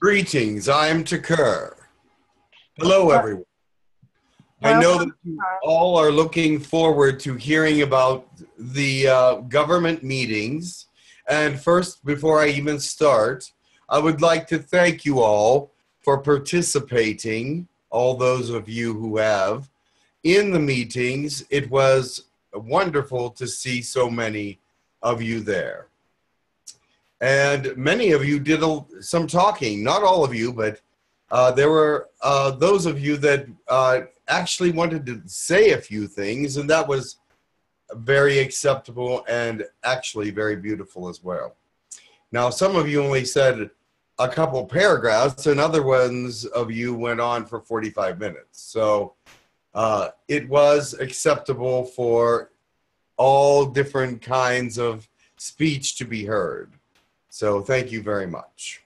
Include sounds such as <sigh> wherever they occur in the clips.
Greetings, I'm Tekkrr. Hello, everyone. I know that you all are looking forward to hearing about the uh, government meetings. And first, before I even start, I would like to thank you all for participating, all those of you who have, in the meetings. It was wonderful to see so many of you there. And many of you did some talking, not all of you, but uh, there were uh, those of you that uh, actually wanted to say a few things, and that was very acceptable and actually very beautiful as well. Now, some of you only said a couple paragraphs, and other ones of you went on for 45 minutes. So uh, it was acceptable for all different kinds of speech to be heard. So thank you very much.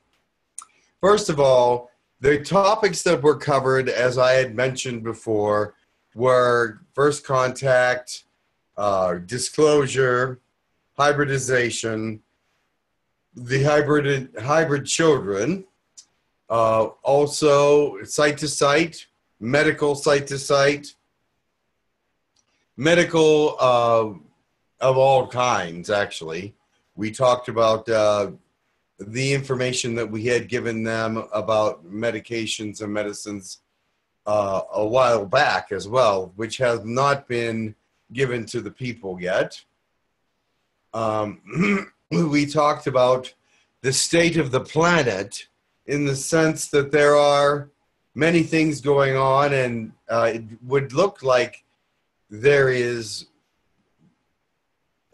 First of all, the topics that were covered, as I had mentioned before, were first contact, uh, disclosure, hybridization, the hybrid hybrid children, uh, also site to site, medical site to site, medical uh, of all kinds. Actually, we talked about uh, the information that we had given them about medications and medicines uh, a while back as well, which has not been given to the people yet. Um, <clears throat> we talked about the state of the planet in the sense that there are many things going on, and uh, it would look like there is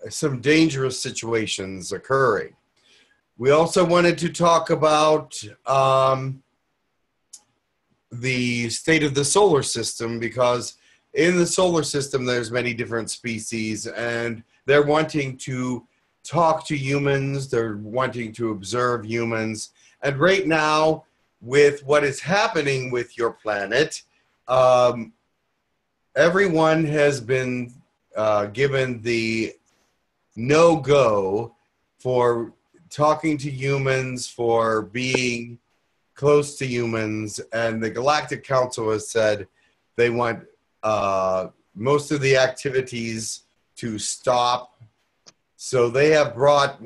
some dangerous situations occurring. We also wanted to talk about um, the state of the solar system because in the solar system there's many different species and they're wanting to talk to humans they're wanting to observe humans and right now with what is happening with your planet um, everyone has been uh, given the no go for talking to humans, for being close to humans, and the Galactic Council has said they want uh, most of the activities to stop. So they have brought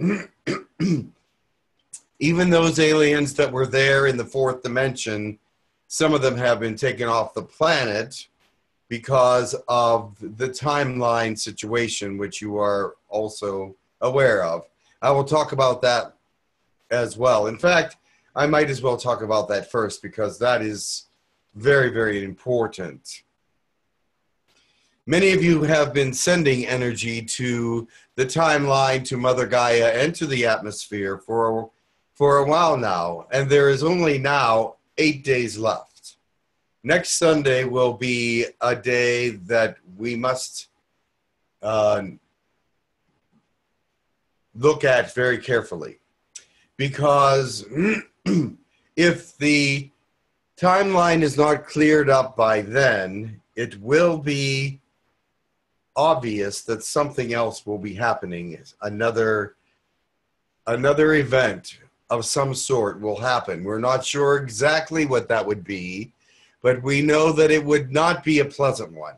<clears throat> even those aliens that were there in the fourth dimension, some of them have been taken off the planet because of the timeline situation, which you are also aware of. I will talk about that as well. In fact, I might as well talk about that first because that is very, very important. Many of you have been sending energy to the timeline, to Mother Gaia, and to the atmosphere for, for a while now, and there is only now eight days left. Next Sunday will be a day that we must uh, look at very carefully. Because <clears throat> if the timeline is not cleared up by then, it will be obvious that something else will be happening. Another another event of some sort will happen. We're not sure exactly what that would be, but we know that it would not be a pleasant one.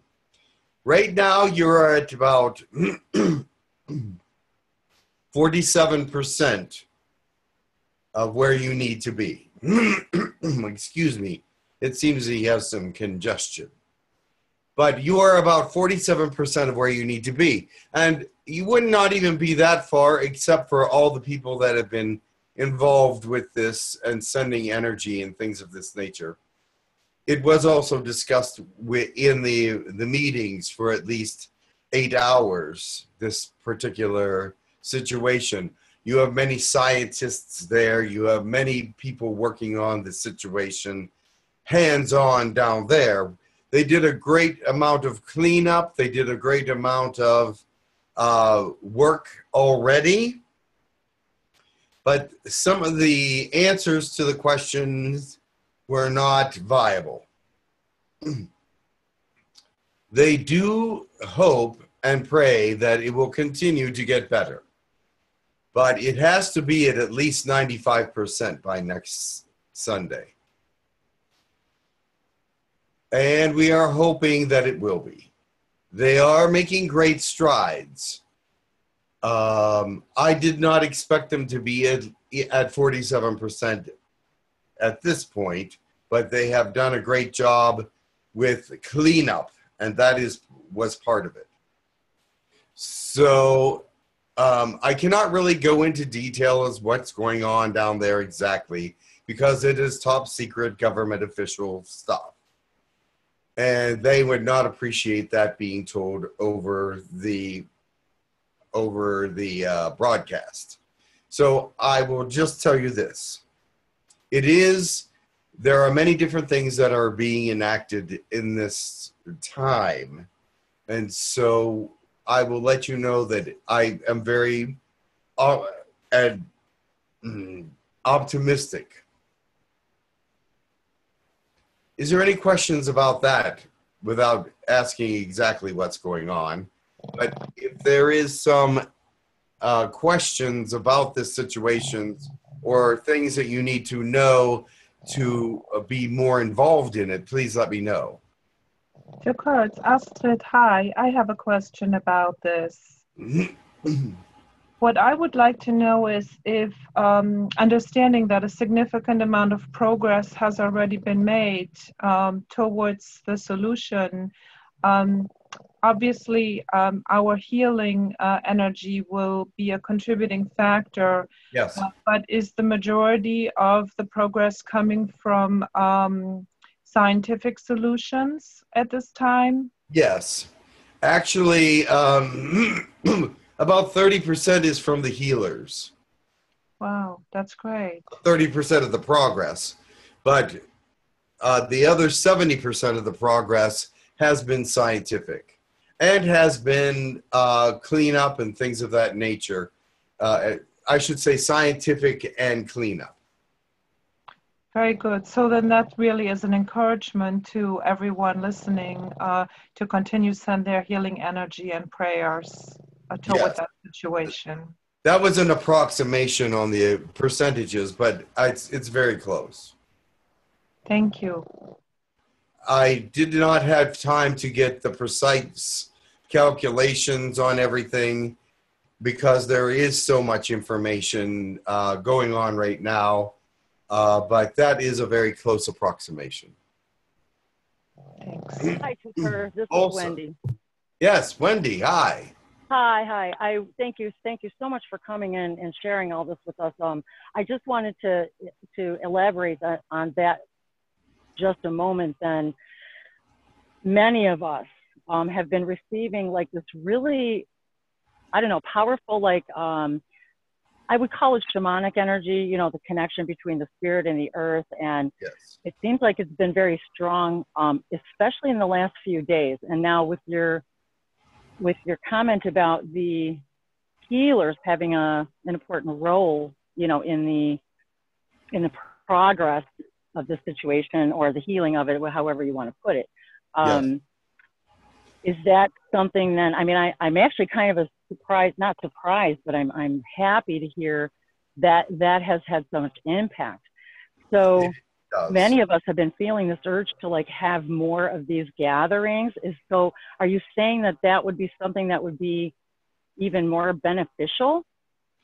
Right now, you're at about <clears throat> 47% of where you need to be. <clears throat> Excuse me. It seems he has some congestion. But you are about 47% of where you need to be. And you would not even be that far except for all the people that have been involved with this and sending energy and things of this nature. It was also discussed in the, the meetings for at least eight hours, this particular situation. You have many scientists there, you have many people working on the situation hands on down there. They did a great amount of cleanup, they did a great amount of uh, work already. But some of the answers to the questions were not viable. <clears throat> they do hope and pray that it will continue to get better but it has to be at at least 95% by next Sunday. And we are hoping that it will be. They are making great strides. Um, I did not expect them to be at, at 47% at this point, but they have done a great job with cleanup, and that is was part of it. So um, I cannot really go into detail as what's going on down there exactly because it is top secret government official stuff. And they would not appreciate that being told over the over the uh, broadcast. So I will just tell you this. It is there are many different things that are being enacted in this time. And so I will let you know that I am very uh, and, mm, optimistic. Is there any questions about that without asking exactly what's going on? But if there is some uh, questions about this situation or things that you need to know to uh, be more involved in it, please let me know. Sure, Kurt. Astrid, hi. I have a question about this. <clears throat> what I would like to know is if, um, understanding that a significant amount of progress has already been made um, towards the solution, um, obviously um, our healing uh, energy will be a contributing factor. Yes. Uh, but is the majority of the progress coming from um, scientific solutions at this time? Yes. Actually, um, <clears throat> about 30% is from the healers. Wow, that's great. 30% of the progress. But uh, the other 70% of the progress has been scientific and has been uh, cleanup and things of that nature. Uh, I should say scientific and cleanup. Very good. So then that really is an encouragement to everyone listening uh, to continue send their healing energy and prayers uh, toward yes. that situation. That was an approximation on the percentages, but it's, it's very close. Thank you. I did not have time to get the precise calculations on everything because there is so much information uh, going on right now. Uh, but that is a very close approximation. Thanks. Hi. This also, is Wendy. Yes, Wendy. Hi. Hi, hi. I thank you, thank you so much for coming in and sharing all this with us. Um, I just wanted to to elaborate on, on that just a moment, then many of us um, have been receiving like this really, I don't know, powerful, like, um, I would call it shamanic energy, you know, the connection between the spirit and the earth. And yes. it seems like it's been very strong, um, especially in the last few days. And now with your, with your comment about the healers having a, an important role, you know, in the, in the progress of the situation or the healing of it, however you want to put it. Um, yes. Is that something then? I mean, I, I'm actually kind of a surprised, not surprised, but I'm, I'm happy to hear that that has had so much impact. So many of us have been feeling this urge to like have more of these gatherings. Is so, are you saying that that would be something that would be even more beneficial?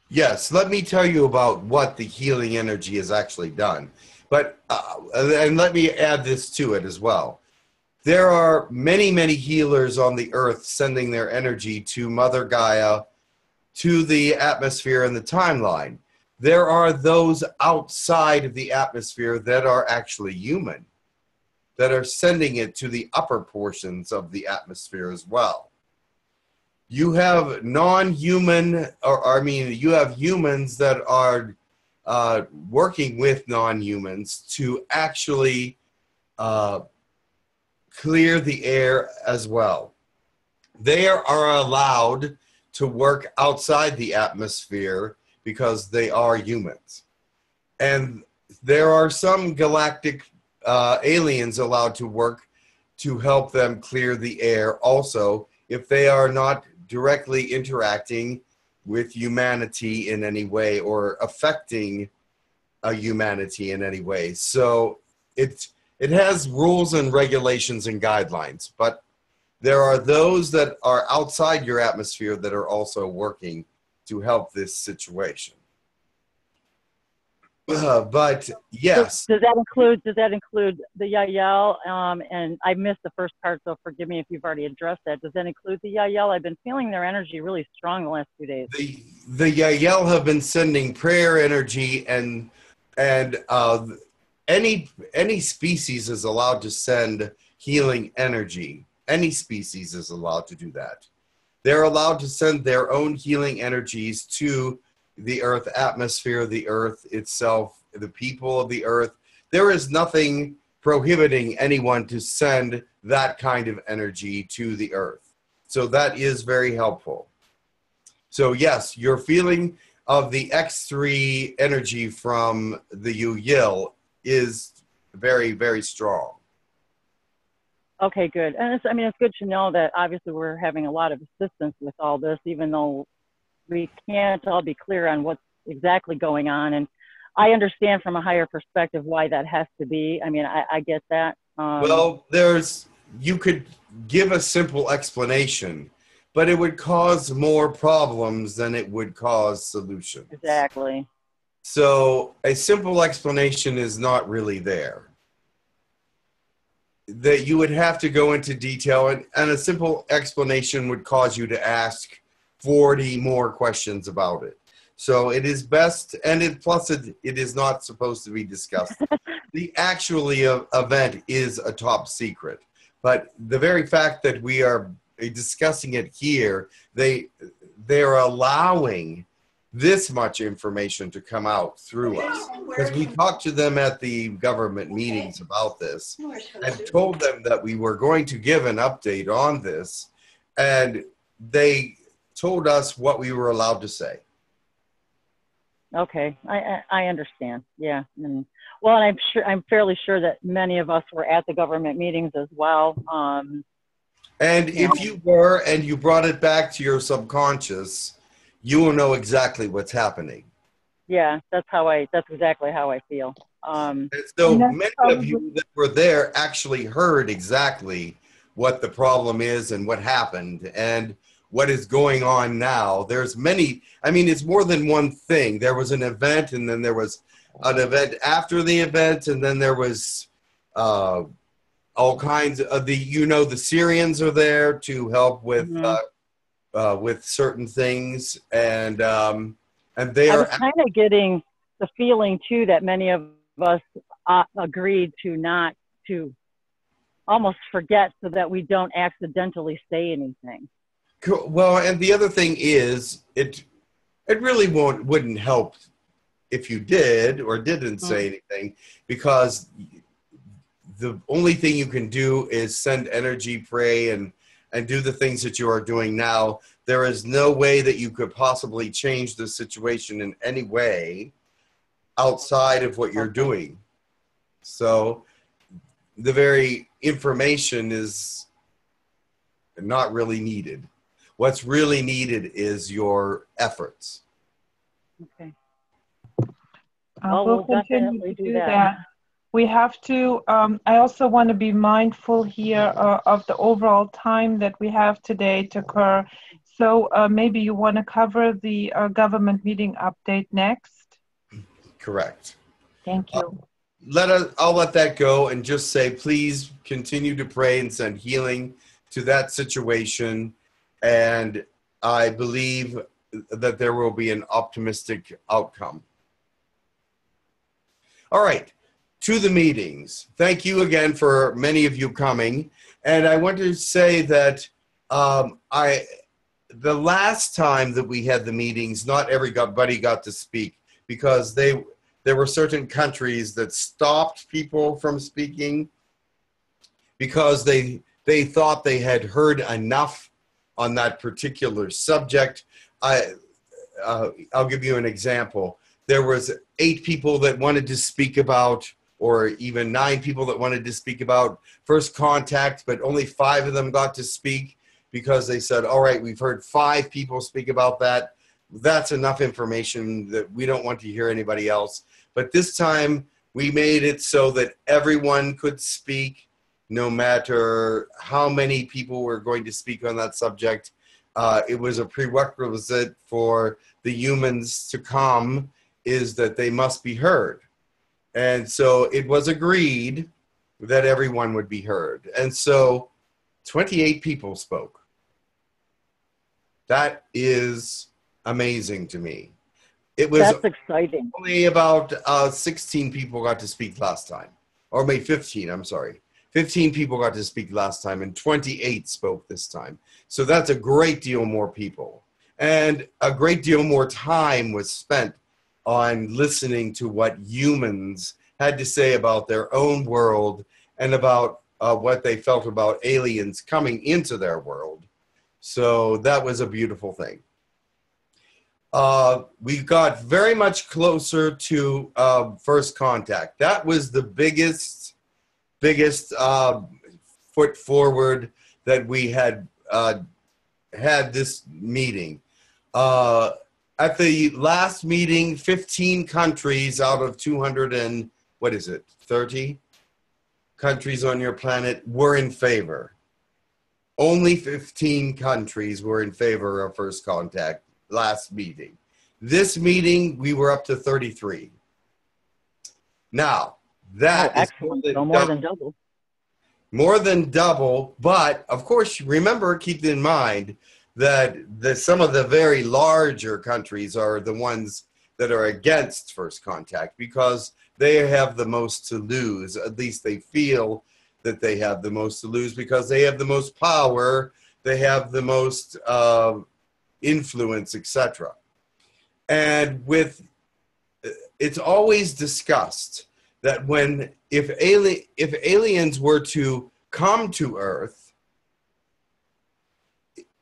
Yes, let me tell you about what the healing energy has actually done. But, uh, and let me add this to it as well. There are many, many healers on the earth sending their energy to Mother Gaia, to the atmosphere and the timeline. There are those outside of the atmosphere that are actually human, that are sending it to the upper portions of the atmosphere as well. You have non human, or I mean, you have humans that are uh, working with non-humans to actually uh, clear the air as well. They are allowed to work outside the atmosphere because they are humans. And there are some galactic uh, aliens allowed to work to help them clear the air also if they are not directly interacting with humanity in any way or affecting a humanity in any way. So it it has rules and regulations and guidelines, but there are those that are outside your atmosphere that are also working to help this situation. Uh, but yes, Does, does that include, does that include the Yahyel? Um, and I missed the first part, so forgive me if you've already addressed that. Does that include the Yahyel? I've been feeling their energy really strong the last few days. the the Yahyel have been sending prayer energy and and uh, any any species is allowed to send healing energy. Any species is allowed to do that. They're allowed to send their own healing energies to the earth atmosphere, the earth itself, the people of the earth. There is nothing prohibiting anyone to send that kind of energy to the earth. So that is very helpful. So, yes, your feeling of the X3 energy from the Yahyel is very, very strong. Okay, good. And I mean, it's good to know that obviously we're having a lot of assistance with all this, even though we can't all be clear on what's exactly going on. And I understand from a higher perspective why that has to be. I mean, I, I get that. Um, Well, there's you could give a simple explanation, but it would cause more problems than it would cause solutions. exactly. So a simple explanation is not really there. That you would have to go into detail, and, and a simple explanation would cause you to ask 40 more questions about it. So it is best, and it plus it, it is not supposed to be discussed. <laughs> the actually uh, event is a top secret, but the very fact that we are discussing it here, they they're allowing this much information to come out through us because we talked to them at the government meetings about this and told them that we were going to give an update on this and they told us what we were allowed to say Okay, I, I I understand. Yeah, and well, and I'm sure I'm fairly sure that many of us were at the government meetings as well. Um, and if you were and you brought it back to your subconscious you will know exactly what's happening yeah, that's how I. That's exactly how I feel. Um, and so And that's many of you that were there actually heard exactly what the problem is and what happened and what is going on now there's many i mean it's more than one thing there was an event and then there was an event after the event and then there was uh, all kinds of the you know the Sirians are there to help with Mhm. uh, uh, with certain things and um, and they I are kind of getting the feeling too that many of us uh, agreed to not to almost forget so that we don't accidentally say anything. Cool. Well, and the other thing is, it it really won't wouldn't help if you did or didn't say mm-hmm. anything because the only thing you can do is send energy, pray, and and do the things that you are doing now. There is no way that you could possibly change the situation in any way outside of what you're doing. So the very information is not really needed. What's really needed is your efforts. Okay. Uh, Well, we'll we'll continue definitely to do do that. that. We have to, um, I also want to be mindful here uh, of the overall time that we have today to occur. So uh, maybe you want to cover the uh, government meeting update next. Correct. Thank you. Let us, I'll let that go and just say, please continue to pray and send healing to that situation. And I believe that there will be an optimistic outcome. All right, to the meetings. Thank you again for many of you coming. And I want to say that um, I, the last time that we had the meetings, not everybody got to speak because they there were certain countries that stopped people from speaking because they they thought they had heard enough on that particular subject. I uh, I'll give you an example. There was eight people that wanted to speak about, or even nine people that wanted to speak about first contact, but only five of them got to speak because they said, "All right, we've heard five people speak about that. That's enough information that we don't want to hear anybody else." But this time we made it so that everyone could speak, no matter how many people were going to speak on that subject. Uh, it was a prerequisite for the humans to come, is that they must be heard. And so it was agreed that everyone would be heard. And so 28 people spoke. That is amazing to me. It was That's exciting. only about uh, 16 people got to speak last time, or maybe 15, I'm sorry. 15 people got to speak last time, and 28 spoke this time. So that's a great deal more people. And a great deal more time was spent on listening to what humans had to say about their own world and about uh, what they felt about aliens coming into their world. So that was a beautiful thing. Uh, we got very much closer to uh, first contact. That was the biggest, biggest uh, foot forward that we had uh, had this meeting. Uh, at the last meeting, 15 countries out of 200 and what is it, 30 countries on your planet were in favor. Only 15 countries were in favor of first contact last meeting. This meeting, we were up to 33. Now, that oh, is excellent. So more than double. More than double, but of course, remember, keep in mind that the, some of the very larger countries are the ones that are against first contact because they have the most to lose. At least they feel that they have the most to lose because they have the most power, they have the most uh, influence, etc. And with it's always discussed that when if alien if aliens were to come to Earth,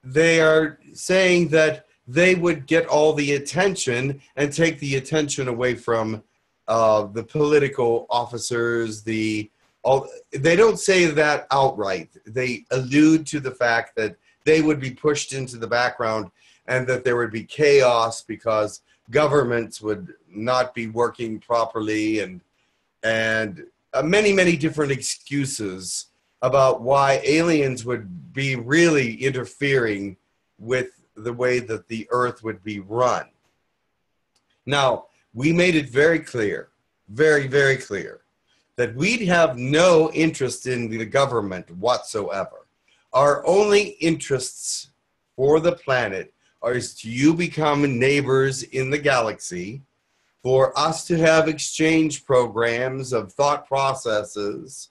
they are saying that they would get all the attention and take the attention away from uh, the political officers, the all, they don't say that outright. They allude to the fact that they would be pushed into the background and that there would be chaos because governments would not be working properly and and uh, many many different excuses about why aliens would be really interfering with the way that the earth would be run. Now, we made it very clear, very, very clear, that we'd have no interest in the government whatsoever. Our only interests for the planet are to you become neighbors in the galaxy, for us to have exchange programs of thought processes,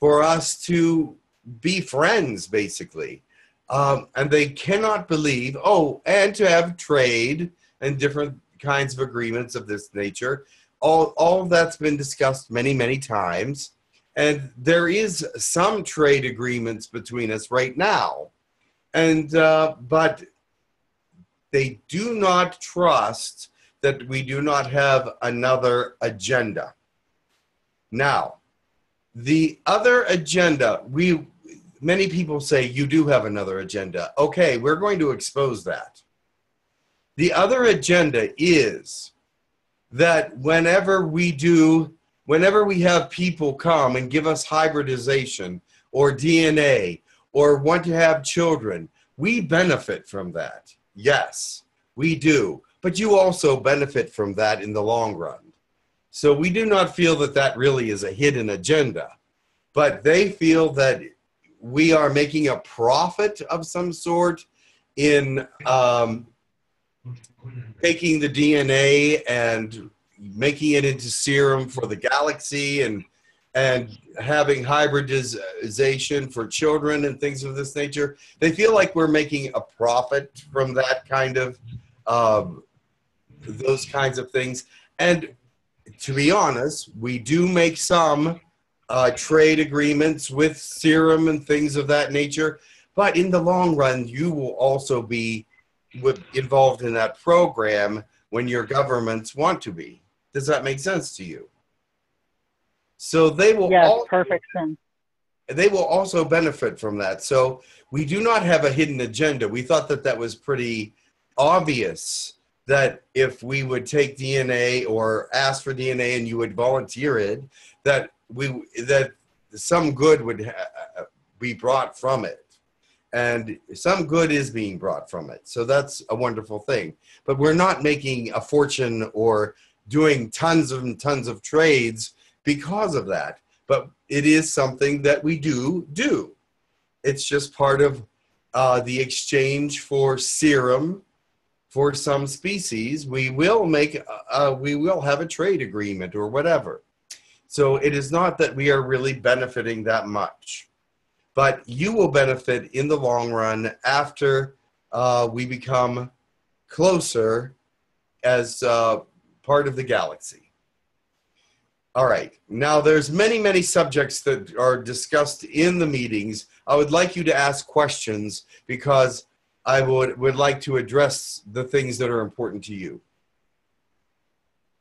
for us to be friends, basically. Um, and they cannot believe, oh, and to have trade and different kinds of agreements of this nature. All, all that's been discussed many, many times. And there is some trade agreements between us right now. And, uh, but they do not trust that we do not have another agenda. Now, the other agenda, we many people say you do have another agenda. Okay, we're going to expose that. The other agenda is that whenever we do, whenever we have people come and give us hybridization or DNA or want to have children, we benefit from that. Yes, we do. But you also benefit from that in the long run. So we do not feel that that really is a hidden agenda. But they feel that we are making a profit of some sort in um, taking the DNA and making it into serum for the galaxy and and having hybridization for children and things of this nature. They feel like we're making a profit from that kind of um, those kinds of things. And to be honest, we do make some uh, trade agreements with serum and things of that nature. But in the long run, you will also be involved in that program when your governments want to be. Does that make sense to you? So they will. Yes, perfect sense. They will also benefit from that. So we do not have a hidden agenda. We thought that that was pretty obvious that if we would take DNA or ask for DNA and you would volunteer it, that we that some good would ha- be brought from it, and some good is being brought from it. So that's a wonderful thing. But we're not making a fortune or doing tons and tons of trades because of that. But it is something that we do do. It's just part of uh, the exchange for serum for some species, we will make uh, we will have a trade agreement or whatever. So it is not that we are really benefiting that much, but you will benefit in the long run after uh, we become closer as uh, part of the galaxy. All right. Now there's many many subjects that are discussed in the meetings. I would like you to ask questions because I would would like to address the things that are important to you.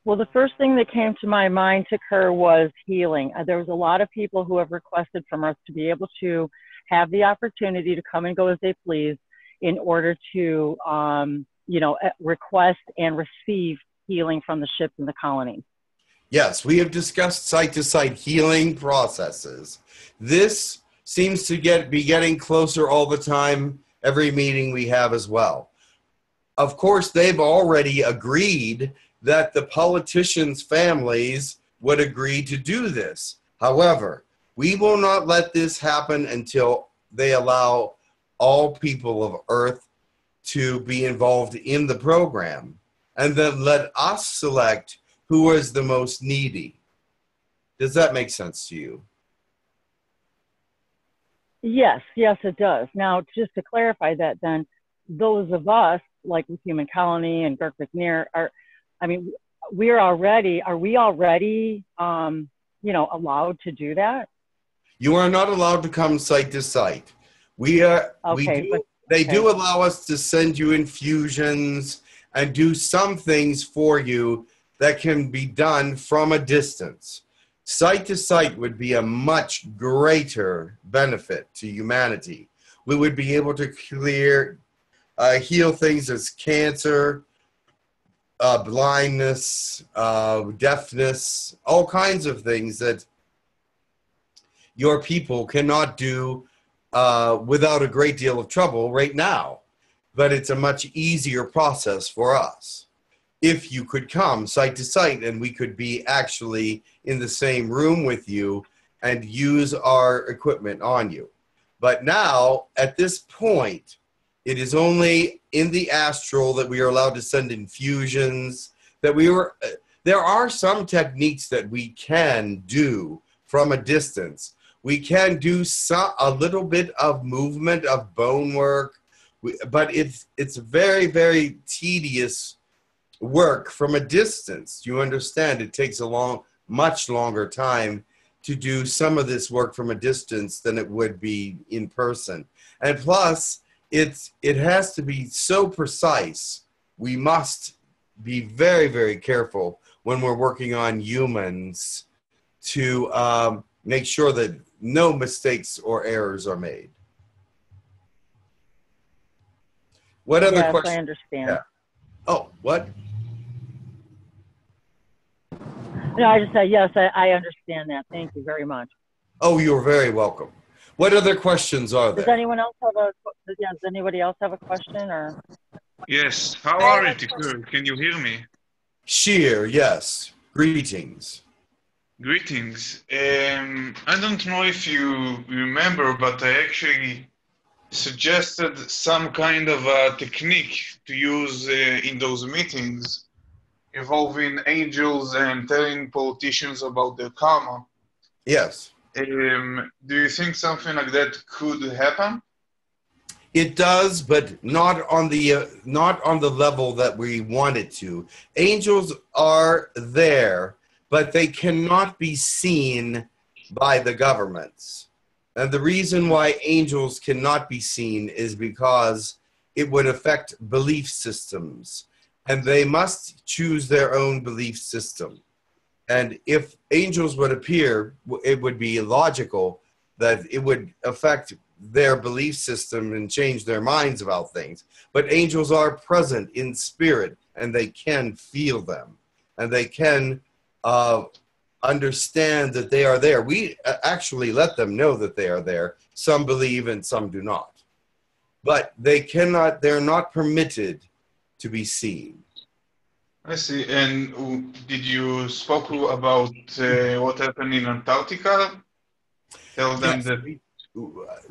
Well, the first thing that came to my mind to Kerr was healing. Uh, there was a lot of people who have requested from us to be able to have the opportunity to come and go as they please in order to, um, you know, uh, request and receive healing from the ships in the colonies. Yes, we have discussed site to site healing processes. This seems to get be getting closer all the time every meeting we have as well. Of course, they've already agreed that the politicians' families would agree to do this. However, we will not let this happen until they allow all people of Earth to be involved in the program and then let us select who is the most needy. Does that make sense to you? Yes, yes, it does. Now, just to clarify that, then, those of us, like with Human Colony and Girk Fitneer, are, I mean, we're already, are we already, um, you know, allowed to do that? You are not allowed to come site to site. We are, okay, we do, but, they okay. do allow us to send you infusions and do some things for you that can be done from a distance site to site would be a much greater benefit to humanity. We would be able to clear, uh, heal things as cancer, uh, blindness, uh, deafness, all kinds of things that your people cannot do uh, without a great deal of trouble right now. But it's a much easier process for us if you could come site to site and we could be actually in the same room with you and use our equipment on you. But now, at this point, it is only in the astral that we are allowed to send infusions. That we were, uh, there are some techniques that we can do from a distance. We can do some, a little bit of movement of bone work, but it's it's very very tedious work from a distance. You understand it takes a long, much longer time to do some of this work from a distance than it would be in person. And plus, it's it has to be so precise. We must be very, very careful when we're working on humans to um, make sure that no mistakes or errors are made. What other yes, questions? I understand. Yeah. Oh, what? No, I just said, yes, I, I understand that. Thank you very much. Oh, you're very welcome. What other questions are there? Does anyone else have a, yeah, does anybody else have a question or? Yes, how are you, Tekkrr? Can you hear me? Sheer, yes. Greetings. Greetings. Um, I don't know if you remember, but I actually suggested some kind of a technique to use uh, in those meetings involving angels and telling politicians about their karma. Yes. Um, do you think something like that could happen? It does, but not on the uh, not on the level that we want it to. Angels are there, but they cannot be seen by the governments. And the reason why angels cannot be seen is because it would affect belief systems, and they must choose their own belief system. And if angels would appear, it would be logical that it would affect their belief system and change their minds about things. But angels are present in spirit and they can feel them and they can uh, understand that they are there. We uh, actually let them know that they are there. Some believe and some do not. But they cannot, they're not permitted to be seen. I see. And uh, did you spoke about uh, what happened in Antarctica? Tell them Yes, that. we,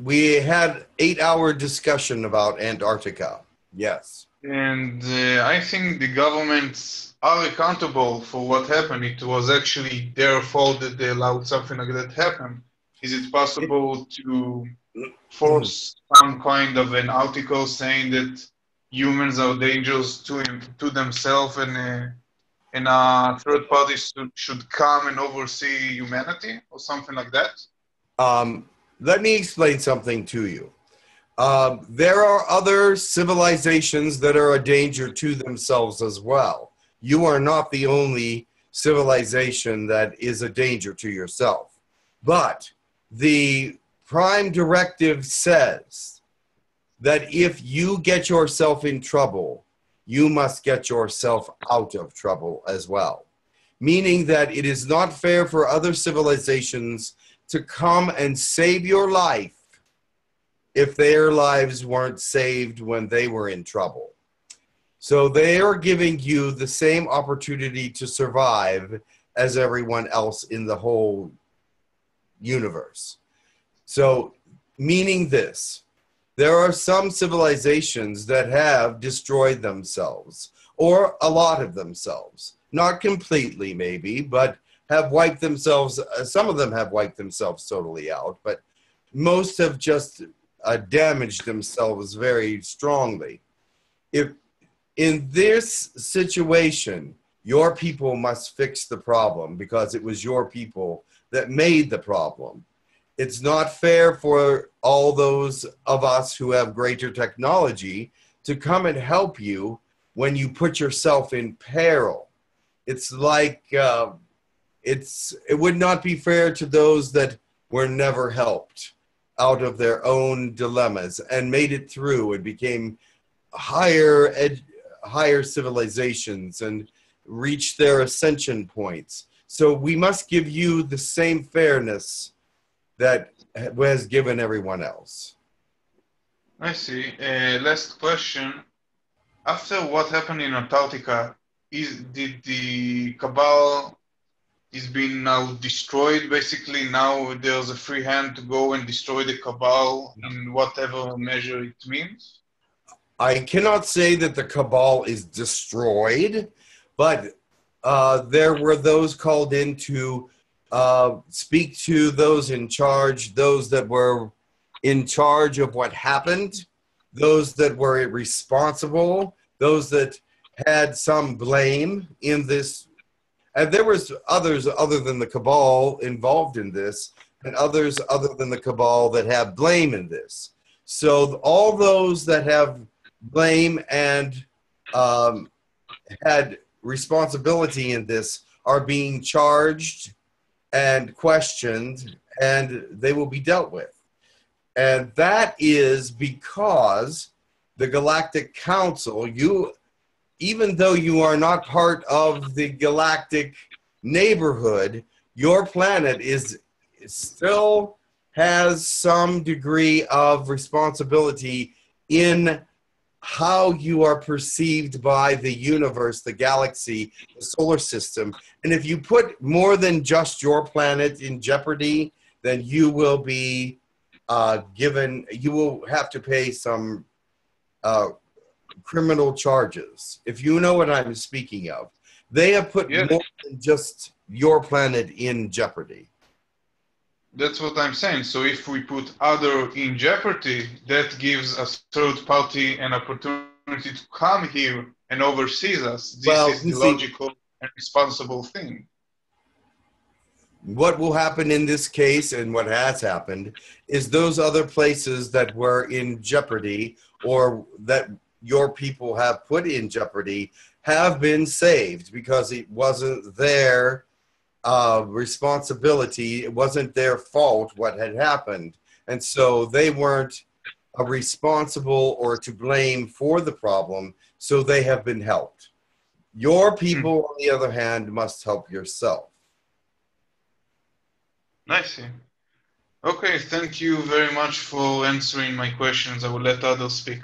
we had eight hour discussion about Antarctica. Yes. And uh, I think the governments are accountable for what happened. It was actually their fault that they allowed something like that happen. Is it possible to force some kind of an article saying that humans are dangerous to to themselves and uh, and uh, third parties should, should come and oversee humanity or something like that? Um, let me explain something to you. Um, there are other civilizations that are a danger to themselves as well. You are not the only civilization that is a danger to yourself. But the prime directive says that if you get yourself in trouble, you must get yourself out of trouble as well. Meaning that it is not fair for other civilizations to come and save your life if their lives weren't saved when they were in trouble. So they are giving you the same opportunity to survive as everyone else in the whole universe. So, meaning this, there are some civilizations that have destroyed themselves, or a lot of themselves. Not completely, maybe, but have wiped themselves. uh, Some of them have wiped themselves totally out, but most have just uh, damaged themselves very strongly. If in this situation, your people must fix the problem because it was your people that made the problem. It's not fair for all those of us who have greater technology to come and help you when you put yourself in peril. It's like uh, it's it would not be fair to those that were never helped out of their own dilemmas and made it through and became higher ed, higher civilizations and reached their ascension points. So we must give you the same fairness that was given everyone else. I see. Uh, last question. After what happened in Antarctica, is did the cabal is being now destroyed? Basically, now there's a free hand to go and destroy the cabal in whatever measure it means. I cannot say that the cabal is destroyed, but uh, there were those called in to uh, speak to those in charge, those that were in charge of what happened, those that were responsible, those that had some blame in this. And there was others other than the cabal involved in this, and others other than the cabal that have blame in this. So all those that have blame and um, had responsibility in this are being charged and questioned, and they will be dealt with. And that is because the Galactic Council, you, even though you are not part of the galactic neighborhood, your planet is still has some degree of responsibility in how you are perceived by the universe, the galaxy, the solar system. And if you put more than just your planet in jeopardy, then you will be uh, given, you will have to pay some uh, criminal charges. If you know what I'm speaking of, they have put Yeah. more than just your planet in jeopardy. That's what I'm saying. So if we put other in jeopardy, that gives a third party an opportunity to come here and oversees us. This Well, is the see- logical and responsible thing. what will happen in this case and what has happened is those other places that were in jeopardy or that your people have put in jeopardy have been saved because it wasn't their uh, responsibility it wasn't their fault what had happened and so they weren't uh, responsible or to blame for the problem so they have been helped Your people, on the other hand, must help yourself. I see. Okay, thank you very much for answering my questions. I will let others speak.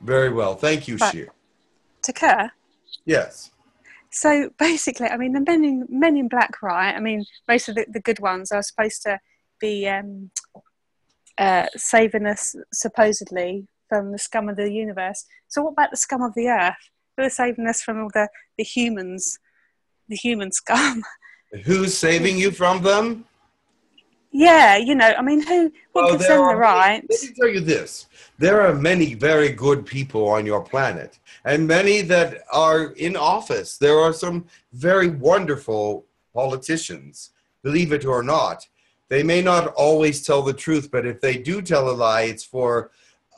Very well. Thank you, Right. Shir. Tekkrr. Yes. So <laughs> basically, I mean, the Men in, Men in Black, right? I mean, most of the, the good ones are supposed to be um, uh, saving us, supposedly, from the scum of the universe. So what about the scum of the earth? Who are saving us from all the, the humans, the human scum? <laughs> Who's saving you from them? Yeah, you know, I mean, who what Well, gives them the right? Let me tell you this: there are many very good people on your planet, and many that are in office. There are some very wonderful politicians. Believe it or not, they may not always tell the truth, but if they do tell a lie, it's for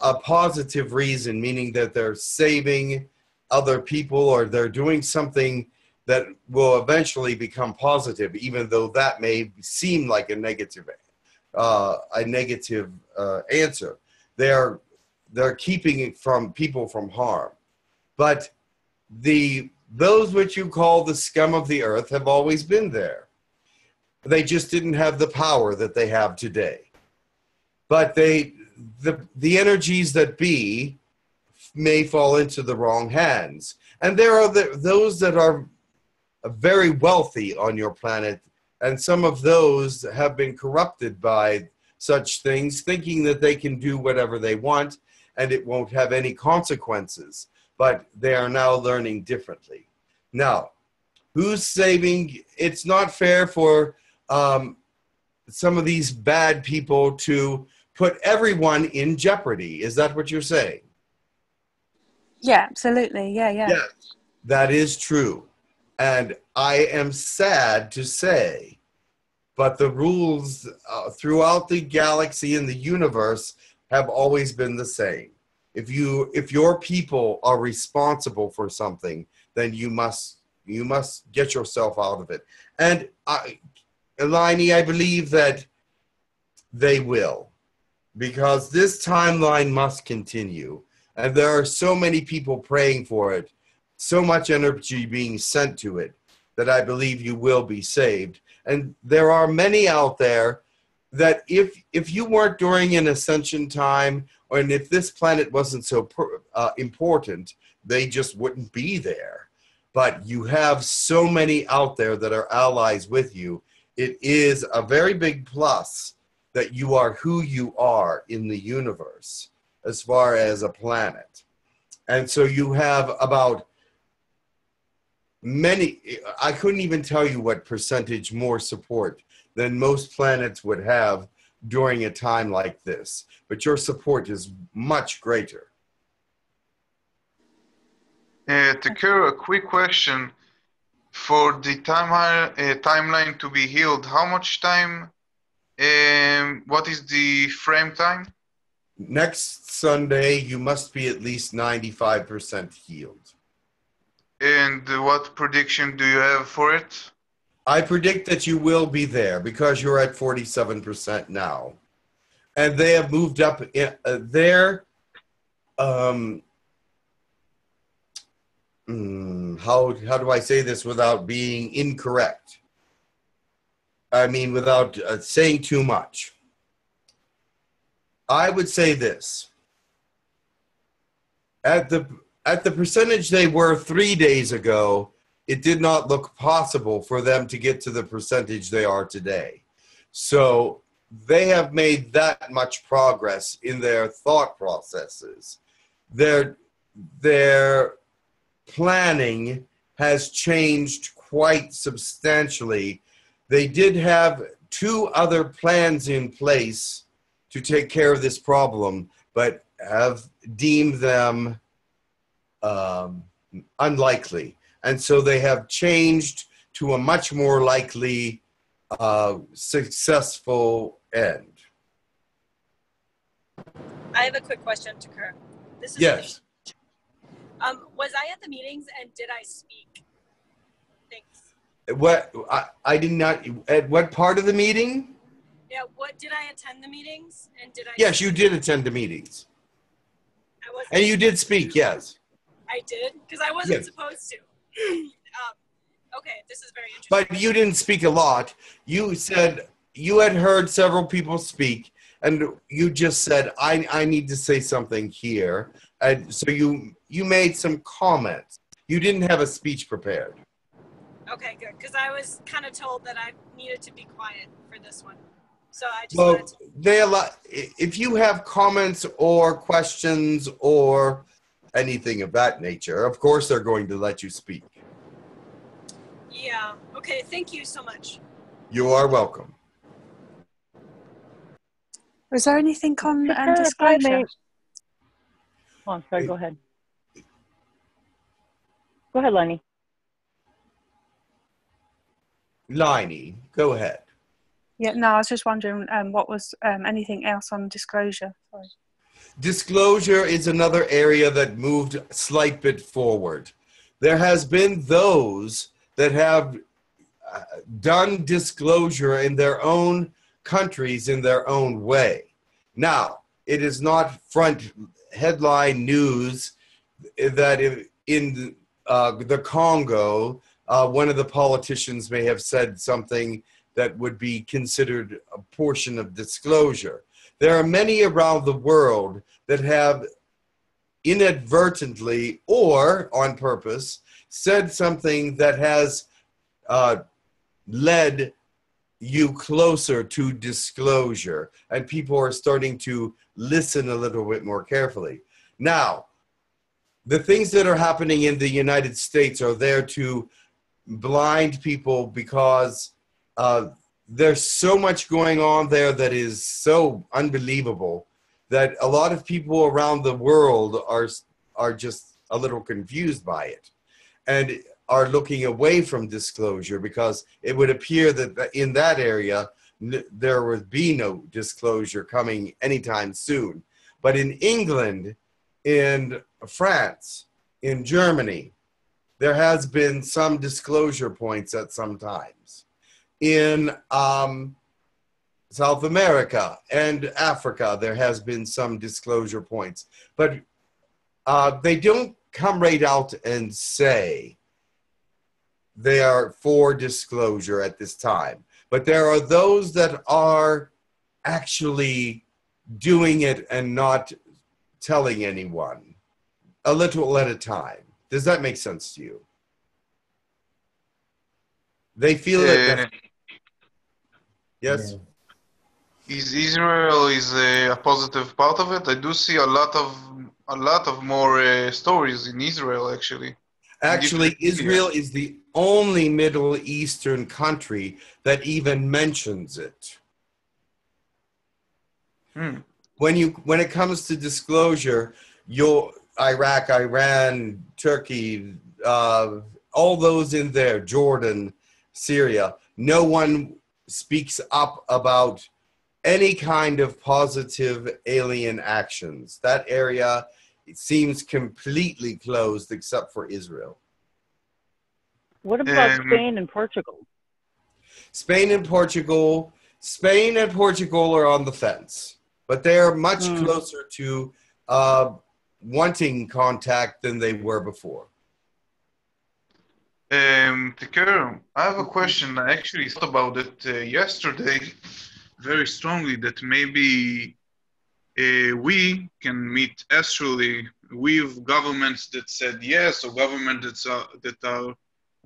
a positive reason, meaning that they're saving other people or they're doing something that will eventually become positive, even though that may seem like a negative uh, a negative uh, answer. They're they're keeping from people from harm, but the those which you call the scum of the earth have always been there. They just didn't have the power that they have today. But they the the energies that be may fall into the wrong hands, and there are the, those that are very wealthy on your planet and some of those have been corrupted by such things, thinking that they can do whatever they want and it won't have any consequences. But they are now learning differently. Now, who's saving? It's not fair for um, some of these bad people to put everyone in jeopardy. Is that what you're saying? Yeah, absolutely. Yeah, yeah. Yes, that is true. And I am sad to say, but the rules uh, throughout the galaxy and the universe have always been the same. If you if your people are responsible for something, then you must you must get yourself out of it. And I, Eleni, I believe that they will, because this timeline must continue, and there are so many people praying for it so much energy being sent to it that I believe you will be saved. And there are many out there that if if you weren't during an ascension time, and if this planet wasn't so uh, important, they just wouldn't be there. But you have so many out there that are allies with you. It is a very big plus that you are who you are in the universe as far as a planet. And so you have about many i couldn't even tell you what percentage more support than most planets would have during a time like this but your support is much greater Uh, a quick question. For the time, uh, timeline to be healed, how much time? Um, what is the frame time? next sunday you must be at least 95% healed And what prediction do you have for it? i predict that you will be there because you're at 47% now and they have moved up in, uh, their um mm, how how do I say this without being incorrect? I mean, without uh, saying too much. I would say this: at the at the percentage they were three days ago, it did not look possible for them to get to the percentage they are today. So they have made that much progress in their thought processes. Their their planning has changed quite substantially. They did have two other plans in place to take care of this problem, but have deemed them um, unlikely. And so they have changed to a much more likely uh, successful end. I have a quick question Tekkrr. This is Yes. Um, was I at the meetings and did I speak? Thanks. What I, I did not at what part of the meeting? Yeah. What did I attend the meetings and did I? Yes, you did attend the meetings. I was. And you did speak, yes. I did because I wasn't Yes. supposed to. um, okay, this is very interesting. But you didn't speak a lot. You said you had heard several people speak, and you just said, "I I need to say something here," and so you you made some comments. You didn't have a speech prepared. Okay, good. Because I was kind of told that I needed to be quiet for this one. So I just Well, wanted to. they allow if you have comments or questions or anything of that nature. Of course, they're going to let you speak. Yeah. Okay, thank you so much. You are welcome. Was there anything on Sure, um, disclosure? may- Oh, sorry, go ahead. Go ahead, Lenny. Liney, go ahead. Yeah, no, I was just wondering um, what was um, anything else on disclosure. Sorry. Disclosure is another area that moved a slight bit forward. There has been those that have uh, done disclosure in their own countries in their own way. Now, it is not front headline news that in, in uh, the Congo, uh, one of the politicians may have said something that would be considered a portion of disclosure. There are many around the world that have inadvertently or on purpose said something that has uh, led you closer to disclosure, and people are starting to listen a little bit more carefully. Now, the things that are happening in the United States are there to blind people because uh, there's so much going on there that is so unbelievable that a lot of people around the world are are just a little confused by it and are looking away from disclosure because it would appear that in that area there would be no disclosure coming anytime soon. But in England in France in Germany there has been some disclosure points at some times in um, South America and Africa, there has been some disclosure points, but uh, they don't come right out and say they are for disclosure at this time. But there are those that are actually doing it and not telling anyone a little at a time. Does that make sense to you? They feel it. Yes. is Israel is a, a positive part of it? I do see a lot of a lot of more uh, stories in Israel actually. Actually, Israel is the only Middle Eastern country that even mentions it. Hmm. When you when it comes to disclosure, your Iraq, Iran, Turkey, uh, all those in there, Jordan, Syria, no one speaks up about any kind of positive alien actions. That area it seems completely closed except for Israel. What about Um, Spain and Portugal? Spain and Portugal, Spain and Portugal are on the fence, but they're much Hmm. closer to uh, wanting contact than they were before. Um, Tekkrr, I have a question. I actually thought about it uh, yesterday very strongly that maybe uh, we can meet astrally with governments that said yes or governments that are, that are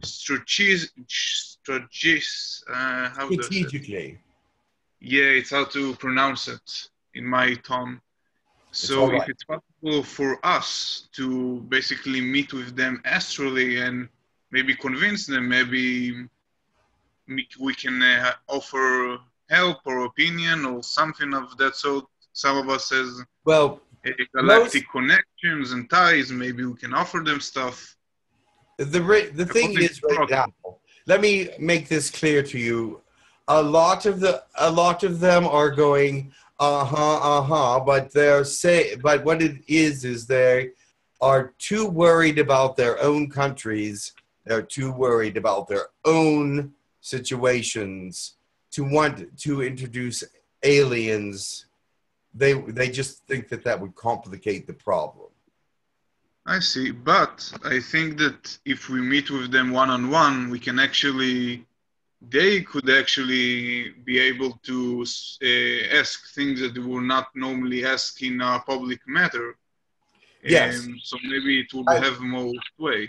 strategic, strategic uh, how it? Strategically, Yeah, it's how to pronounce it in my tongue. So all if it's possible for us to basically meet with them astrally and maybe convince them, maybe we can uh, offer help or opinion or something of that sort. Some of us as well, uh, galactic connections and ties, maybe we can offer them stuff. the re- the thing is right now. Let me make this clear to you. A lot of the a lot of them are going uh huh uh huh, but they're say but what it is is they are too worried about their own countries. They're too worried about their own situations to want to introduce aliens. They they just think that that would complicate the problem. I see, but I think that if we meet with them one on one, we can actually, they could actually be able to uh, ask things that they will not normally ask in a public matter. Yes. Um, so maybe it will I- have more sway.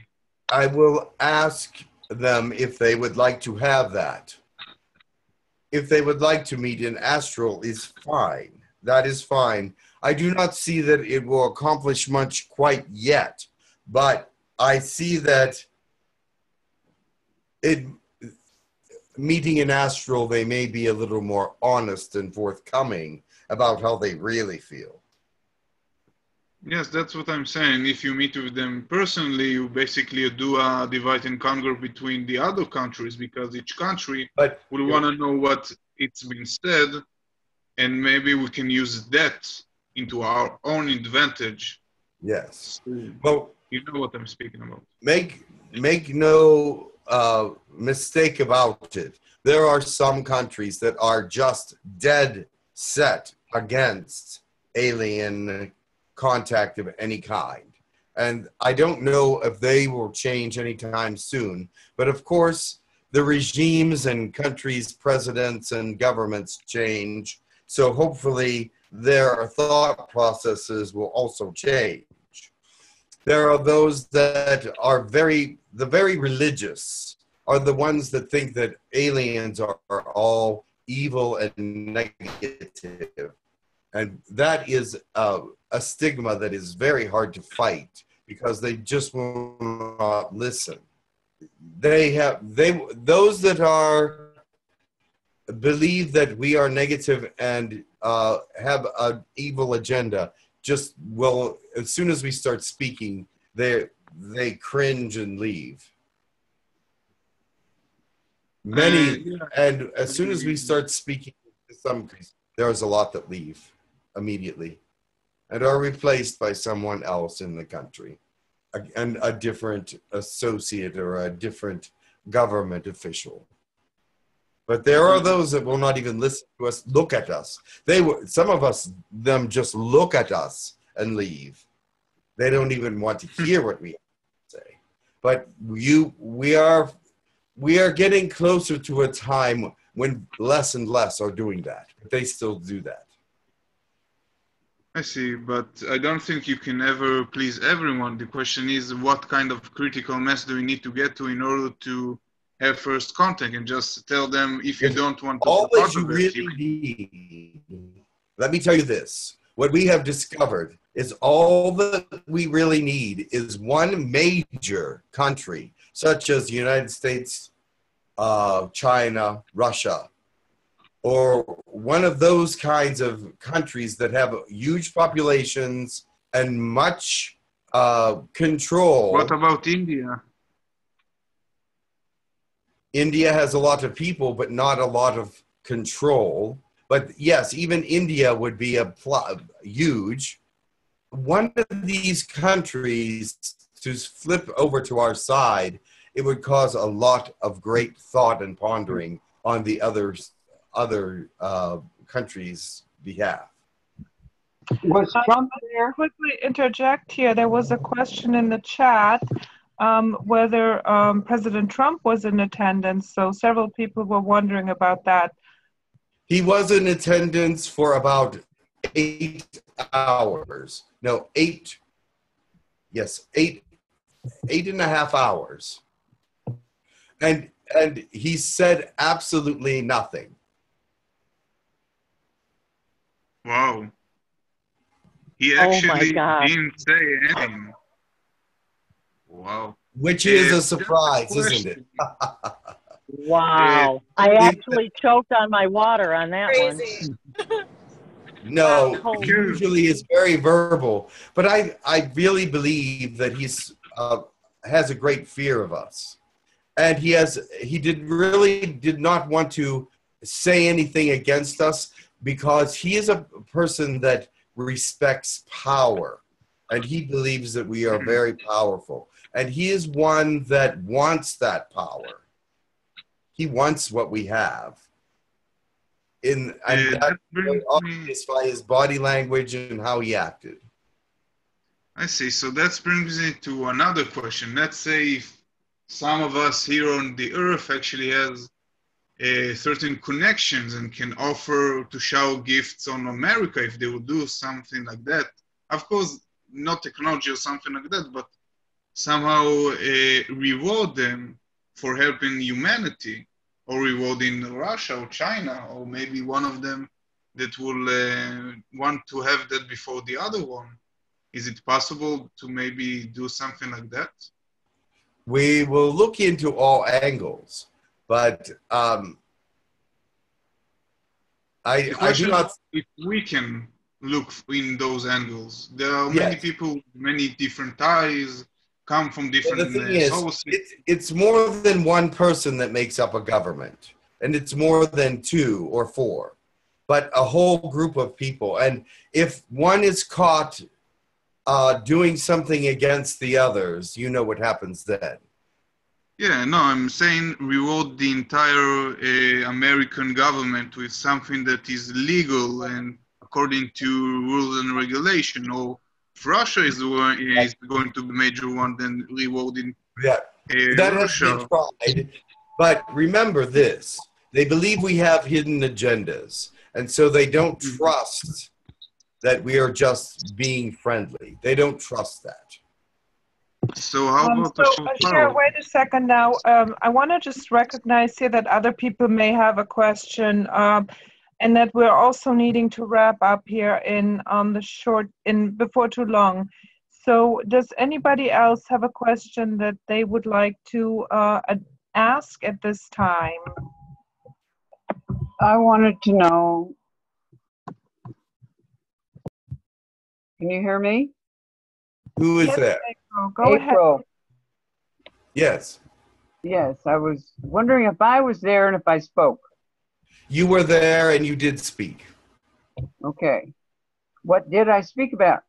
I will ask them if they would like to have that. If they would like to meet in astral is fine. That is fine. I do not see that it will accomplish much quite yet, but I see that it meeting in astral they may be a little more honest and forthcoming about how they really feel. Yes, that's what I'm saying. If you meet with them personally, you basically do a divide and conquer between the other countries because each country But will want to know what it's been said, and maybe we can use that into our own advantage. yes. Well, You know what I'm speaking about. make make no uh, mistake about it. There are some countries that are just dead set against alien contact of any kind. And I don't know if they will change anytime soon. But of course, the regimes and countries, presidents, and governments change. So hopefully, their thought processes will also change there are those that are very the very religious are the ones that think that aliens are, all evil and negative and that is uh, a stigma that is very hard to fight because they just will not listen. They have they those that are believe that we are negative and uh, have an evil agenda just will as soon as we start speaking they they cringe and leave. Many Uh, and as soon as we start speaking to some there's a lot that leave immediately and are replaced by someone else in the country a, and a different associate or a different government official. But there are those that will not even listen to us look at us. They will some of us them just look at us and leave. They don't even want to hear what we say. But you we are we are getting closer to a time when less and less are doing that. But they still do that I see, but I don't think you can ever please everyone. The question is, what kind of critical mass do we need to get to in order to have first contact? And just tell them if you If don't want to all that you really you need let me tell you this. What we have discovered is all that we really need is one major country such as the united states uh, china russia or one of those kinds of countries that have huge populations and much uh, control What about India? India has a lot of people, but not a lot of control. But yes, even India would be a pl- huge. One of these countries to flip over to our side, it would cause a lot of great thought and pondering on the other other uh, countries' behalf. Was Trump there? quickly interject here. There was a question in the chat um, whether um, President Trump was in attendance. So several people were wondering about that. He was in attendance for about eight hours. No, eight. Yes, eight, eight and a half hours. And and he said absolutely nothing. Wow. He Oh actually God. didn't say anything. Wow. Which is a surprise, isn't it? <laughs> Wow. I actually choked on my water on that one. No, he usually is very verbal, but I, I really believe that he's uh, has a great fear of us, and he has he did really did not want to say anything against us because he is a person that respects power, and he believes that we are very powerful, and he is one that wants that power. He wants what we have. In and Uh, that that brings me, obvious by his body language and how he acted. I see. So that brings me to another question. Let's say if some of us here on the earth actually has uh, certain connections and can offer to shower gifts on America if they would do something like that. Of course, not technology or something like that, but somehow uh, reward them for helping humanity or rewarding Russia or China or maybe one of them that will uh, want to have that before the other one is it possible to maybe do something like that? We will look into all angles, but um, I, I do not. If we can look in those angles, there are Yes. many people, many different ties, come from different the thing is, sources. it's, it's more than one person that makes up a government, and it's more than two or four, but a whole group of people. And if one is caught uh, doing something against the others, you know what happens then. Yeah, no, I'm saying reward the entire uh, American government with something that is legal and according to rules and regulation. Or if Russia is, the one, is going to be major one, then rewarding Yeah, uh, that has Russia. been tried. But remember this: they believe we have hidden agendas, and so they don't Mhm. trust that we are just being friendly. They don't trust that. So how Um, about so, the uh, show wait a second now. Um, I want to just recognize here that other people may have a question, um, and that we're also needing to wrap up here in um, the short in before too long. So, does anybody else have a question that they would like to uh, ask at this time? I wanted to know. Can you hear me? Who is Yes, that? April, go ahead. Yes, Yes, I was wondering if I was there and if I spoke. you were there and you did speak. Okay. What did I speak about?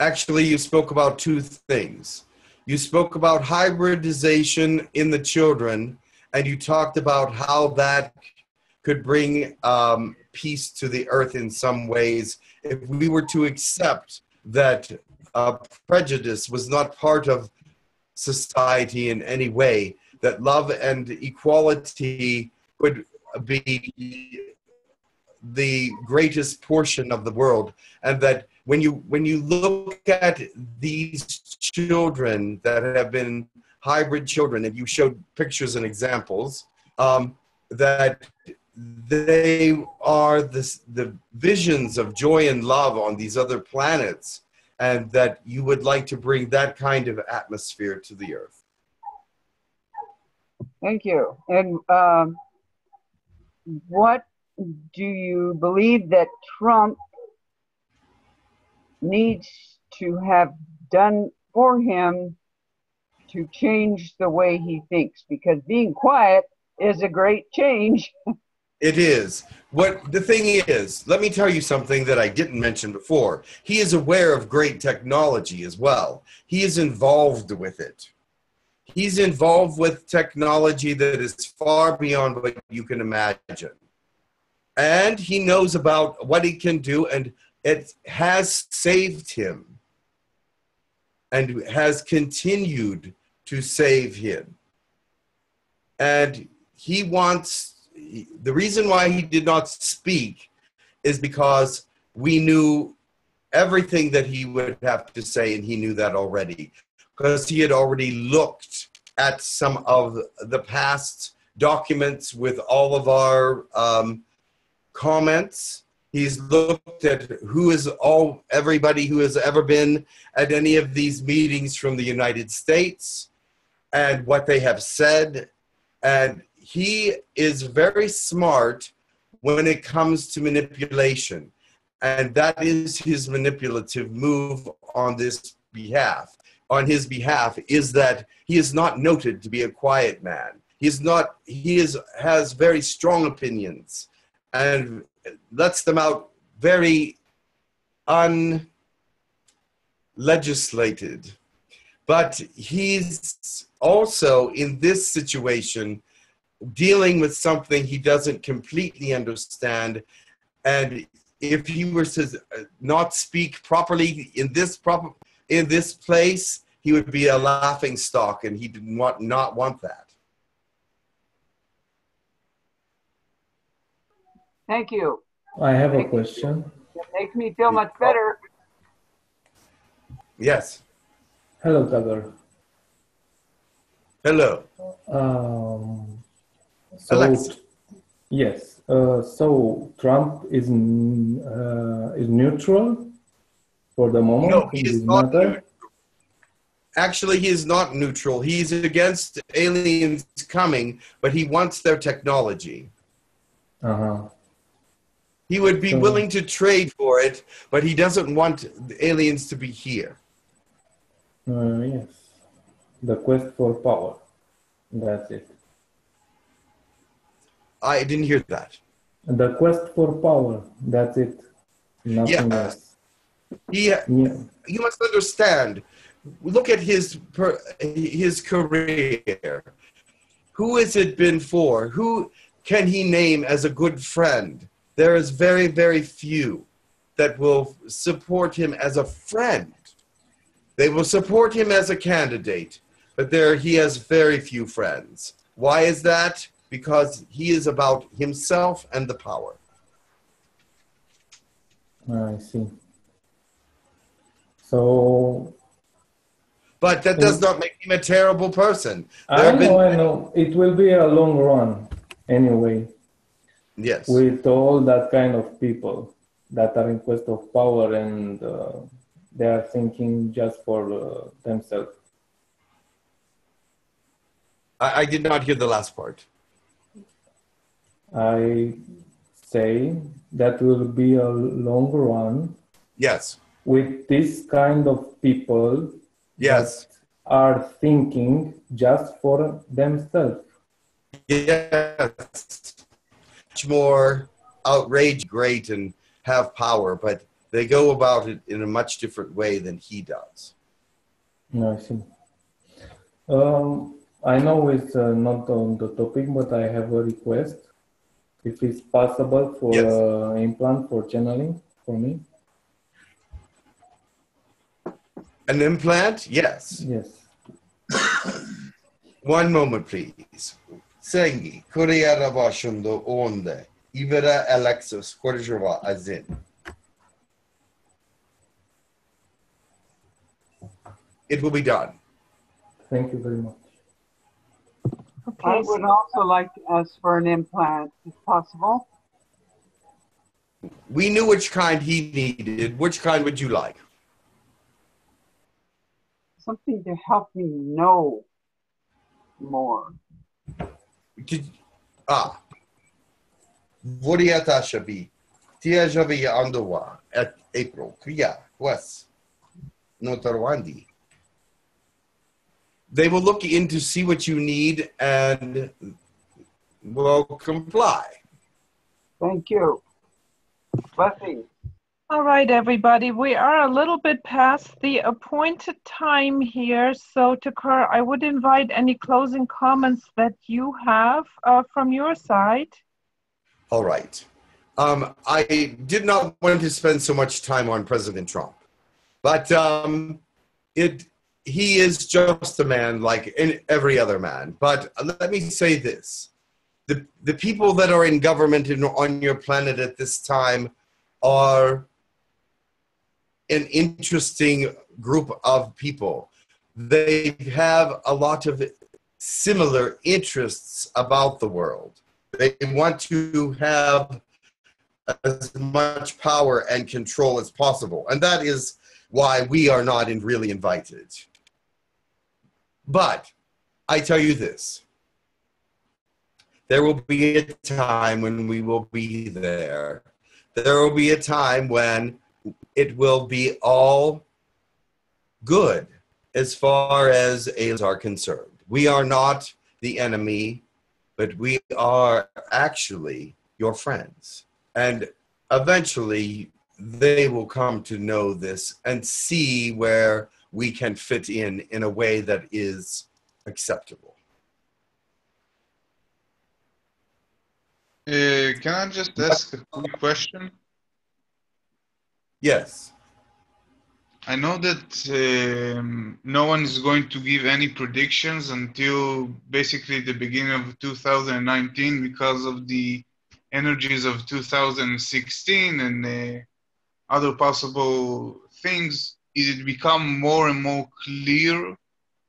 Actually, you spoke about two things. You spoke about hybridization in the children, and you talked about how that could bring um, peace to the earth in some ways if we were to accept that uh, prejudice was not part of society in any way, that love and equality would be the greatest portion of the world, and that when you when you look at these children that have been hybrid children, and you showed pictures and examples, um, that they are this, the visions of joy and love on these other planets, and that you would like to bring that kind of atmosphere to the earth. Thank you. And um, what do you believe that Trump needs to have done for him to change the way he thinks? Because being quiet is a great change. <laughs> It is. What the thing is, let me tell you something that I didn't mention before. He is aware of great technology as well. He is involved with it. He's involved with technology that is far beyond what you can imagine. And he knows about what he can do, and it has saved him and has continued to save him. And he wants the reason why he did not speak is because we knew everything that he would have to say, and he knew that already because he had already looked at some of the past documents with all of our um, comments. He's looked at who is all everybody who has ever been at any of these meetings from the United States and what they have said. And he is very smart when it comes to manipulation. And that is his manipulative move on this behalf. On his behalf is that he is not noted to be a quiet man. He is not, he is, has very strong opinions and lets them out very unlegislated. But he's also in this situation dealing with something he doesn't completely understand. And if he were to not speak properly in this proper in this place, he would be a laughing stock, and he did not not want that. Thank you. I have a question. It makes me feel much better. Yes. Hello, Tekkrr. Hello. Um, so, yes. Uh, so Trump is uh, is neutral for the moment. No, he is not. matter? Actually, he is not neutral. He's against aliens coming, but he wants their technology. Uh-huh. He would be So- willing to trade for it, but he doesn't want the aliens to be here. Uh, yes. The quest for power. That's it. I didn't hear that. The quest for power. That's it. Nothing Yeah. else. He, Yeah. you must understand. Look at his per, his career. Who has it been for? Who can he name as a good friend? There is very, very few that will support him as a friend. They will support him as a candidate, but there he has very few friends. Why is that? Because he is about himself and the power. I see. So But that does not make him a terrible person. There I have been- know, I know. It will be a long run anyway. Yes. with all that kind of people that are in quest of power and uh, they are thinking just for uh, themselves. I, I did not hear the last part. I say that will be a long run Yes. with this kind of people Yes. are thinking just for themselves. Yes. Much more outrage, great, and have power, but they go about it in a much different way than he does. No, I see. Um, I know it's uh, not on the topic, but I have a request. If it's possible for Yes. uh, implant for channeling for me. An implant? Yes. Yes. <coughs> One moment, please. Sengi, Korea Bashundo Onde, Ivera Alexis, Korjava Azin. It will be done. Thank you very much. I would also like to ask for an implant if possible. We knew which kind he needed. Which kind would you like? Something to help me know more. Did, ah. Voriata Shabi. Tia Javi Andowa at April. Kriya. Wes. Notarwandi. They will look in to see what you need and will comply. Thank you. Blessings. all right, everybody. We are a little bit past the appointed time here. So, Tekkrr, I would invite any closing comments that you have uh, from your side. All right. Um, I did not want to spend so much time on President Trump, but um, it he is just a man like in every other man. But let me say this: the the people that are in government in, on your planet at this time are an interesting group of people. They have a lot of similar interests about the world. They want to have as much power and control as possible. And that is why we are not in really invited. But I tell you this there will be a time when we will be there. There will be a time when it will be all good as far as aliens are concerned. We are not the enemy, but we are actually your friends. And eventually they will come to know this and see where we can fit in in a way that is acceptable. Uh, can I just ask a quick question? Yes. I know that um, no one is going to give any predictions until basically the beginning of 2019 because of the energies of 2016 and uh, other possible things. Is it become more and more clear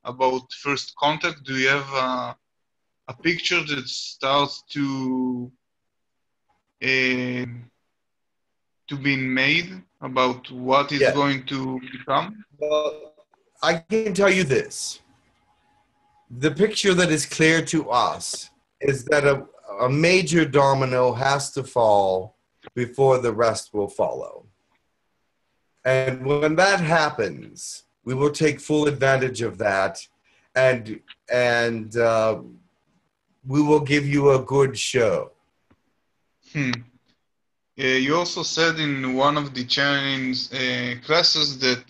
about first contact? Do you have a, a picture that starts to uh, to be made about what is Yeah. going to become? Well, I can tell you this. The picture that is clear to us is that a, a major domino has to fall before the rest will follow. And when that happens, we will take full advantage of that and and uh, we will give you a good show. Hmm. Uh, you also said in one of the Chinese uh, classes that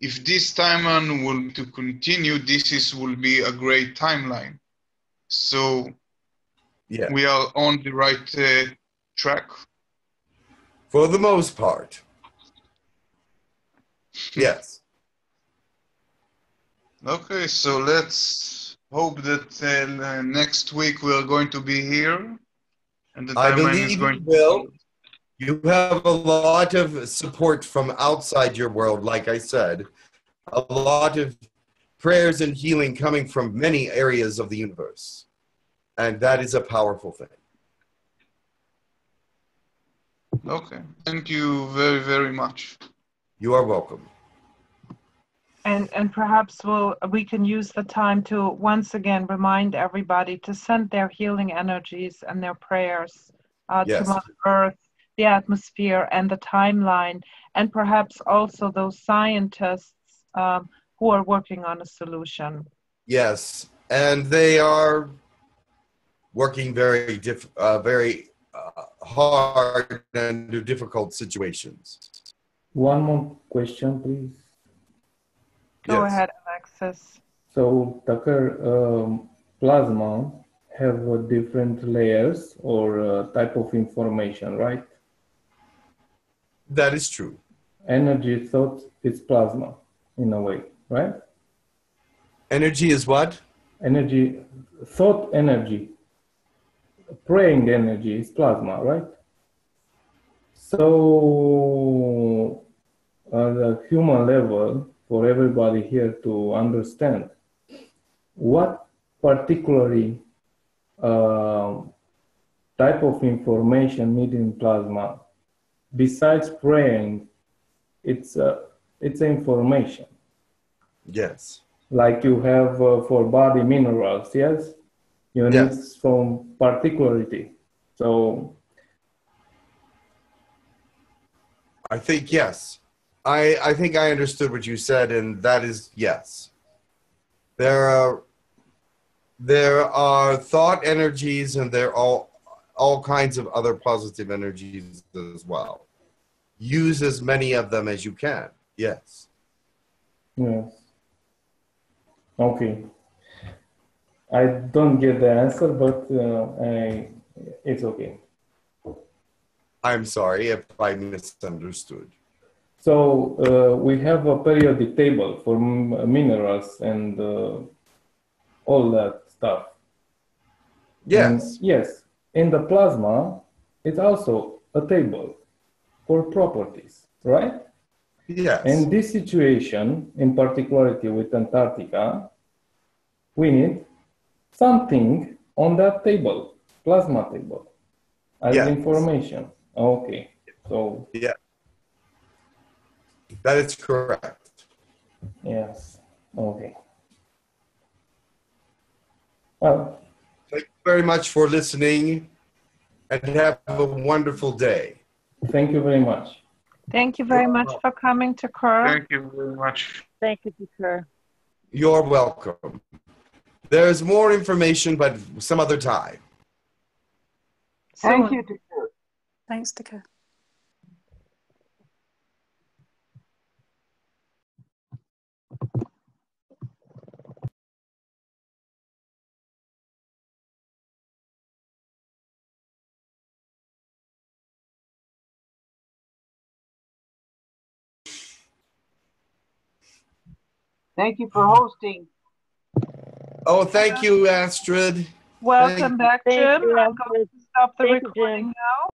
if this timeline will to continue, this is will be a great timeline. So Yeah. we are on the right uh, track. For the most part. Yes. Okay, so let's hope that uh, next week we are going to be here, and the I believe is you going. will. You have a lot of support from outside your world, like I said, a lot of prayers and healing coming from many areas of the universe. And that is a powerful thing. Okay, thank you very very much. You are welcome. And, and perhaps we'll, we can use the time to once again remind everybody to send their healing energies and their prayers uh, Yes. to Mother Earth, the atmosphere, and the timeline, and perhaps also those scientists um, who are working on a solution. Yes. And they are working very, diff- uh, very uh, hard under difficult situations. One more question, please. Go Yes. ahead, Alexis. So, Tekkrr, um, plasma have uh, different layers or uh, type of information, right? That is true. Energy thought is plasma in a way, right? Energy is what? Energy, thought energy, praying energy is plasma, right? So, on the human level, for everybody here to understand, what particularly um type of information needed in plasma, besides praying, it's uh, it's information Yes. like you have uh, for body minerals, yes? You need Yes. some particularity. So, I think yes. I I think I understood what you said, and that is yes. There are there are thought energies, and there are all all kinds of other positive energies as well. Use as many of them as you can. Yes. yes. Okay. I don't get the answer, but uh, I, it's okay. I'm sorry if I misunderstood. So, uh, we have a periodic table for m- minerals and uh, all that stuff. And Yes. yes, in the plasma, it's also a table for properties, right? Yes. In this situation, in particularity with Antarctica, we need something on that table, plasma table, as Yes. information. Okay, so that is correct. yes, okay. Well, Thank you very much for listening, and have a wonderful day. thank you very much. Thank you very much for coming to Kerr. Thank you very much. Thank you, Peter. You're welcome. There's more information, but some other time. Thank Soon. you. Tekkrr. Thanks, Tekkrr. Thank you for hosting. Oh, thank you, Astrid. Welcome back, Jim. you, I'm going to stop the Thank recording Jim. now.